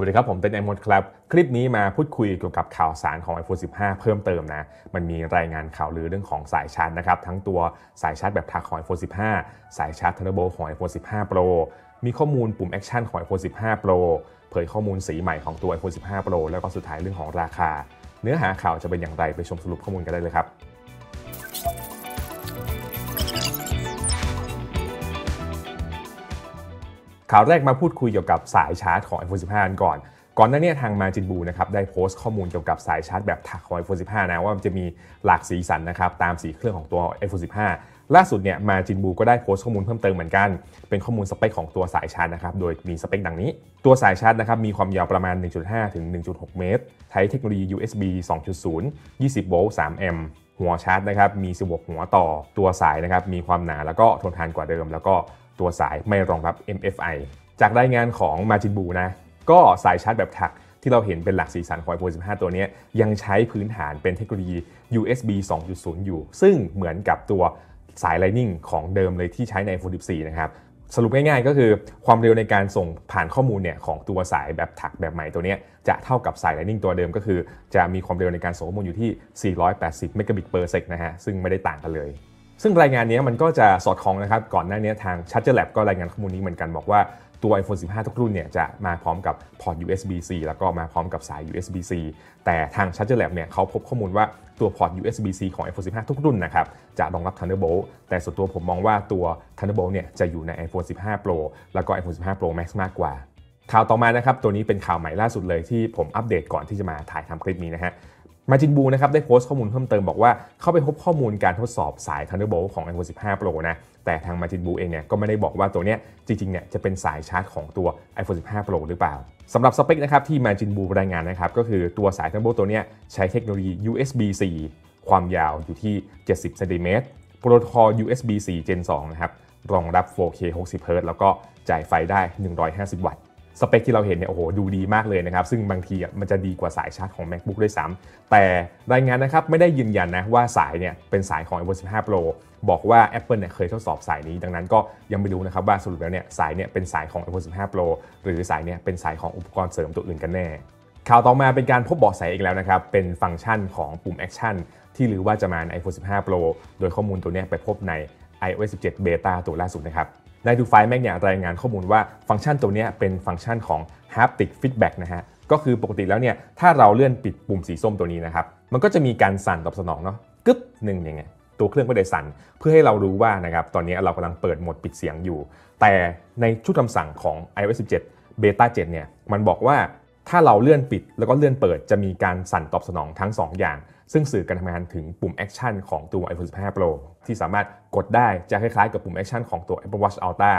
วัสดีครับ ผมเต้น iMod ครับ คลิปนี้มาพูดคุยเกี่ยวกับข่าวสารของ iPhone 15 เพิ่มเติมนะ มันมีรายงานข่าวลือเรื่องของสายชาร์จนะครับ ทั้งตัวสายชาร์จแบบถักของ iPhone 15 สายชาร์จ Thunderbolt ของ iPhone 15 Pro มีข้อมูลปุ่ม Action ของ iPhone 15 Pro เผยข้อมูลสีใหม่ของตัว iPhone 15 Pro แล้วก็สุดท้ายเรื่องของราคา เนื้อหาข่าวจะเป็นอย่างไรไปชมสรุปข้อมูลกันได้เลยครับ ข่าวแรกมาพูดคุยเกี่ยวกับสายชาร์จของ iPhone 15 กันก่อน ก่อนหน้านี้ทาง Majin Bu นะครับได้โพสต์ข้อมูลเกี่ยวกับสายชาร์จแบบถักของ iPhone 15 นะว่ามันจะมีหลากสีสันนะครับตามสีเครื่องของตัว iPhone 15 ล่าสุดเนี่ย Majin Bu ก็ได้โพสต์ข้อมูลเพิ่มเติมเหมือนกัน เป็นข้อมูลสเปคของตัวสายชาร์จนะครับโดยมีสเปคดังนี้ ตัวสายชาร์จนะครับมีความยาวประมาณ 1.5 ถึง 1.6 เมตร ใช้เทคโนโลยี USB 2.0 20 โวลต์ 3 แอมป์หัวชาร์จนะครับมี 16 หัวต่อตัวสายนะครับมีความหนาแล้วก็ทนทานกว่าเดิม แล้วก็ ตัวสายไม่รองรับ MFI จากรายงานของมาจินบูนะ ก็สายชาร์จแบบถักที่เราเห็นเป็นหลักสีสันของ iPhone 15 ตัวนี้ยังใช้พื้นฐานเป็นเทคโนโลยี USB 2.0 อยู่ ซึ่งเหมือนกับตัวสาย Lightning ของเดิมเลยที่ใช้ใน iPhone 14 นะครับสรุปง่ายๆก็คือความเร็วในการส่งผ่านข้อมูลเนี่ยของตัวสายแบบถักแบบใหม่ตัวนี้จะเท่ากับสาย Lightning ตัวเดิมก็คือ จะมีความเร็วในการส่งข้อมูลอยู่ที่ 480 เมกะบิต per sec นะฮะซึ่งไม่ได้ต่างกันเลย ซึ่งรายงานนี้มันก็จะสอดคล้องนะครับ ก่อนหน้านี้ทาง Charger Lab ก็รายงานข้อมูลนี้เหมือนกันบอกว่าตัว iPhone 15 ทุกรุ่นเนี่ยจะมาพร้อมกับพอร์ต USB-C แล้วก็มาพร้อมกับสาย USB-C แต่ทาง Charger Lab เนี่ยเขาพบข้อมูลว่าตัวพอร์ต USB-C ของ iPhone 15 ทุกรุ่นนะครับจะรองรับ Thunderbolt แต่ส่วนตัวผมมองว่าตัว Thunderbolt เนี่ยจะอยู่ใน iPhone 15 Pro แล้วก็ iPhone 15 Pro Max มากกว่าข่าวต่อมานะครับ ตัวนี้เป็นข่าวใหม่ล่าสุดเลยที่ผมอัปเดตก่อนที่จะมาถ่ายทำคลิปนี้นะฮะ มาจินบูนะครับได้โพสต์ข้อมูลเพิ่มเติมบอกว่าเข้าไปพบข้อมูลการทดสอบสาย Thunderbolt ของ iPhone 15 Pro นะ แต่ทางมาจินบูเองเนี่ยก็ไม่ได้บอกว่าตัวเนี้ยจริงๆเนี่ยจะเป็นสายชาร์จของตัว iPhone 15 Pro หรือเปล่าสำหรับสเปคนะครับที่มาจินบูรายงานนะครับก็คือตัวสาย Thunderbolt ตัวเนี้ยใช้เทคโนโลยี USB-C ความยาวอยู่ที่ 70เซนติเมตรโปรโตคอล USB-C Gen 2 นะครับรองรับ 4K 60 Hz แล้วก็จ่ายไฟได้ 150 วัตต์ สเปคที่เราเห็นเนี่ยโอ้โหดูดีมากเลยนะครับ ซึ่งบางทีมันจะดีกว่าสายชาร์จของ MacBook ด้วยซ้ำแต่รายงานนะครับไม่ได้ยืนยันนะว่าสายเนี่ยเป็นสายของ iPhone 15 Pro บอกว่า Apple เนี่ยเคยทดสอบสายนี้ ดังนั้นก็ยังไม่รู้นะครับว่าสรุปแล้วเนี่ยสายเนี่ยเป็นสายของ iPhone 15 Pro หรือสายเนี่ยเป็นสายของอุปกรณ์เสริมตัวอื่นกันแน่ข่าวต่อมาเป็นการพบเบาะแสอีกแล้วนะครับ เป็นฟังก์ชันของปุ่ม Action ที่หรือว่าจะมาใน iPhone 15 Pro โดยข้อมูลตัวนี้ไปพบใน iOS 17 Beta ตัวล่าสุดนะครับ ในดูไฟแม็กเนี่ยรายงานข้อมูลว่าฟังก์ชันตัวนี้เป็นฟังก์ชันของ haptic feedback นะฮะก็คือปกติแล้วเนี่ยถ้าเราเลื่อนปิดปุ่มสีส้มตัวนี้นะครับมันก็จะมีการสั่นตอบสนองเนาะกึ๊บหนึ่งอย่างเงี้ยตัวเครื่องก็ได้สั่นเพื่อให้เรารู้ว่านะครับตอนนี้เรากำลังเปิดโหมดปิดเสียงอยู่ แต่ในชุดคำสั่งของ iOS 17 Beta 7เนี่ยมันบอกว่าถ้าเราเลื่อนปิดแล้วก็เลื่อนเปิดจะมีการสั่นตอบสนองทั้ง 2 อย่าง ซึ่งสื่อการทำงานถึงปุ่มแอคชั่นของตัว iPhone 15 Pro ที่สามารถกดได้จะคล้ายๆกับปุ่มแอคชั่นของตัว Apple Watch Ultra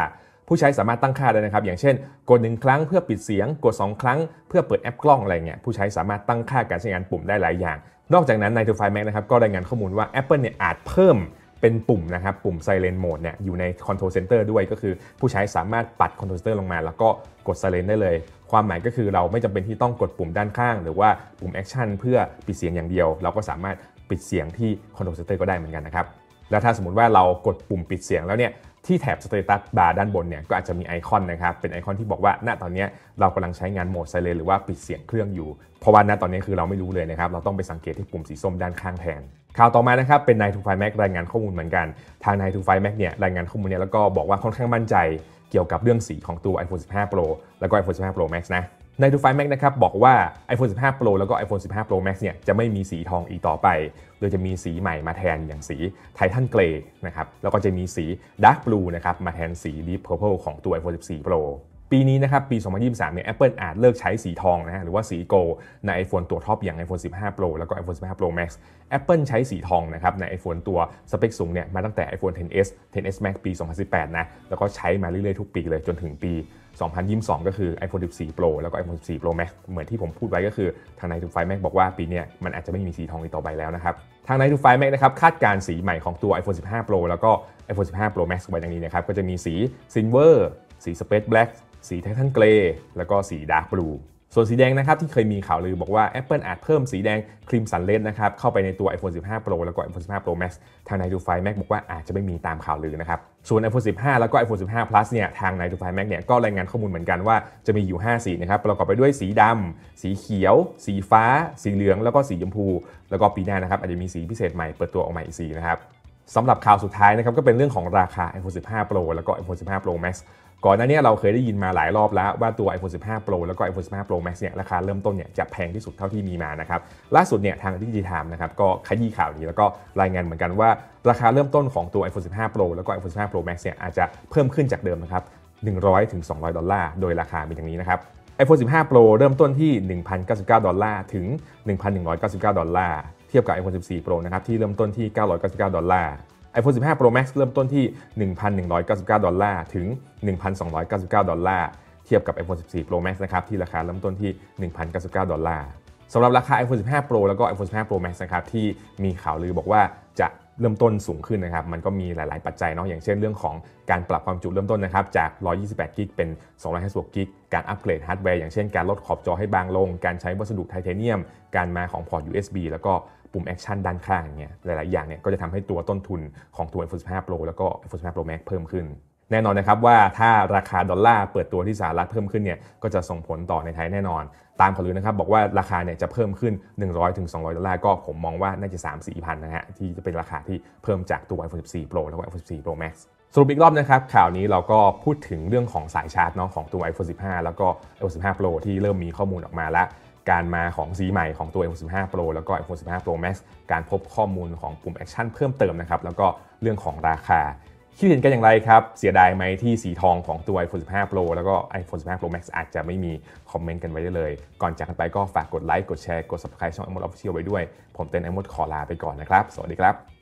ผู้ใช้สามารถตั้งค่าได้นะครับ อย่างเช่น กด 1 ครั้งเพื่อปิดเสียง กด 2 ครั้งเพื่อเปิดแอปกล้องอะไรเงี้ยผู้ใช้สามารถตั้งค่าการใช้งานปุ่มได้หลายอย่าง นอกจากนั้นใน 9 to 5 Mac นะครับก็รายงานข้อมูลว่า Apple เนี่ยอาจเพิ่มเป็นปุ่มนะครับ ปุ่ม Silent Mode เนี่ยอยู่ใน Control Center ด้วยก็คือผู้ใช้สามารถปัด Control Center ลงมา แล้วก็กด Silent ได้เลย ความหมายก็คือเราไม่จำเป็นที่ต้องกดปุ่มด้านข้าง หรือว่าปุ่ม Action เพื่อปิดเสียงอย่างเดียว เราก็สามารถปิดเสียงที่ Control Center ก็ได้เหมือนกันนะครับแล้วถ้าสมมติว่าเรากดปุ่มปิดเสียงแล้วเนี่ยที่แถบ status bar ด้านบนเนี่ยก็อาจจะมีไอคอนนะครับ เป็นไอคอนที่บอกว่าณตอนนี้เรากำลังใช้งานโหมด Silent หรือว่าปิดเสียงเครื่องอยู่ เพราะว่าณตอนนี้คือเราไม่รู้เลยนะครับ เราต้องไปสังเกตที่ปุ่มสีส้มด้านข้างแทน ข่าวต่อมานะครับ เป็น9 to 5 Mac รายงานข้อมูลเหมือนกัน ทาง9 to 5 Mac เนี่ยรายงานข้อมูลเนี่ยแล้วก็บอกว่าค่อนข้างมั่นใจ เกี่ยวกับเรื่องสีของตัว iPhone 15 Pro แล้วก็ iPhone 15 Pro Max นะใน 9 to 5 Mac นะครับบอกว่า iPhone 15 Pro แล้วก็ iPhone 15 Pro Max เนี่ยจะไม่มีสีทองอีกต่อไป โดยจะมีสีใหม่มาแทนอย่างสี Titan Gray นะครับแล้วก็จะมีสี Dark Blue นะครับมาแทนสี Deep Purple ของตัว iPhone 14 Pro ปีนี้นะครับปี 2023 เนี่ย Apple อาจเลิกใช้สีทองนะฮะหรือว่าสี Gold ใน iPhone ตัวท็อปอย่าง iPhone 15 Pro แล้วก็ iPhone 15 Pro Max Apple ใช้สีทองนะครับใน iPhone ตัวสเปคสูงเนี่ยมาตั้งแต่ iPhone 10s 10s Max ปี 2018 นะ แล้วก็ใช้มาเรื่อยๆ ทุกปีเลยจนถึงปี 2022 ก็คือ iPhone 14 Pro แล้วก็ iPhone 14 Pro Max เหมือนที่ผมพูดไว้ก็คือทาง9 to 5 Mac บอกว่าปีนี้มันอาจจะไม่มีสีทองอีกต่อไปแล้วนะครับ ทาง9 to 5 Mac นะครับคาดการสีใหม่ของตัว iPhone 15 Pro แล้วก็ iPhone 15 Pro Max ไว้ดังนี้นะครับก็จะมีสี Silver สี Space Black สี Titan Grey แล้วก็สี Dark Blue ส่วนสีแดงนะครับที่เคยมีข่าวลือบอกว่า Apple อาจเพิ่มสีแดงครีมสันเลนนะครับเข้าไปในตัว iPhone 15 Pro แล้วก็ iPhone 15 Pro Max ทาง9 to 5 Mac บอกว่าอาจจะไม่มีตามข่าวลือนะครับส่วน iPhone 15 แล้วก็ iPhone 15 Plus เนี่ยทาง9 to 5 Mac เนี่ยก็รายงานข้อมูลเหมือนกันว่าจะมีอยู่ 5 สีนะครับประกอบไปด้วยสีดำสีเขียว สีฟ้า สีเหลือง แล้วก็สีชมพู แล้วก็ปีหน้านะครับอาจจะมีสีพิเศษใหม่เปิดตัวออกมาอีกสีนะครับ สำหรับข่าวสุดท้ายนะครับก็เป็นเรื่องของราคา iPhone 15 Pro แล้วก็ iPhone 15 Pro Max ก่อนหน้านี้เราเคยได้ยินมาหลายรอบแล้วว่าตัว iPhone 15 Pro แล้วก็ iPhone 15 Pro Max เนี่ยราคาเริ่มต้นเนี่ยจะแพงที่สุดเท่าที่มีมานะครับล่าสุดเนี่ยทางดิจิทัลนะครับก็ขยี้ข่าวนี้แล้วก็รายงานเหมือนกันว่า ราคาเริ่มต้นของตัว iPhone 15 Pro แล้วก็ iPhone 15 Pro Max เนี่ยอาจจะเพิ่มขึ้นจากเดิมนะครับ100ถึง200 ดอลลาร์โดยราคาเป็นอย่างนี้นะครับ iPhone 15 Pro เริ่มต้นที่ 1,099 ดอลลาร์ถึง 1,199 ดอลลาร์ เทียบกับ iPhone 14 Pro นะครับที่เริ่มต้นที่ 999 ดอลลาร์ iPhone 15 Pro Max เริ่มต้นที่ 1,199 ดอลลาร์ถึง 1,299 ดอลลาร์เทียบกับ iPhone 14 Pro Max นะครับที่ราคาเริ่มต้นที่ 1,099 ดอลลาร์สำหรับราคา iPhone 15 Pro แล้วก็ iPhone 15 Pro Max นะครับที่มีข่าวลือบอกว่าจะ เริ่มต้นสูงขึ้นนะครับ มันก็มีหลาย ๆ ปัจจัยเนาะ อย่างเช่นเรื่องของการปรับความจุเริ่มต้นนะครับ จาก 128 กิก เป็น 256 กิก การอัปเกรดฮาร์ดแวร์ อย่างเช่นการลดขอบจอให้บางลง การใช้วัสดุไทเทเนียม การมาของพอร์ต USB แล้วก็ปุ่ม Action ด้านข้างเนี่ย หลาย ๆ อย่างเนี่ย ก็จะทำให้ตัวต้นทุนของตัว iPhone 15 Pro แล้วก็ iPhone 15 Pro Max เพิ่มขึ้น แน่นอนนะครับว่าถ้าราคาดอลลาร์เปิดตัวที่สหรัฐเพิ่มขึ้นเนี่ยก็จะส่งผลต่อในไทยแน่นอน ตามข่าวลือนะครับบอกว่าราคาเนี่ยจะเพิ่มขึ้น 100ถึง200ดอลลาร์ก็ผมมองว่าน่าจะ 3 4พันนะฮะที่จะเป็นราคาที่เพิ่มจากตัว iPhone 14 Pro แล้วก็ iPhone 14 Pro Max สรุปอีกรอบนะครับข่าวนี้เราก็พูดถึงเรื่องของสายชาร์จเนาะของตัว iPhone 15 แล้วก็ iPhone 15 Pro ที่เริ่มมีข้อมูลออกมาแล้วการมาของสีใหม่ของตัว iPhone 15 Pro แล้วก็ iPhone 15 Pro Max การพบข้อมูลของปุ่ม Action เพิ่มเติมนะครับ แล้วก็เรื่องของราคา คิดเห็นกันอย่างไรครับ เสียดายไหมที่สีทองของตัว iPhone 15 Pro แล้วก็ iPhone 15 Pro Max อาจจะไม่มีคอมเมนต์กันไว้ได้เลย ก่อนจากกันไปก็ฝากกดไลค์กดแชร์กด subscribe ช่อง iMod Official ไว้ด้วย ผมเต้น iMod ขอลาไปก่อนนะครับ สวัสดีครับ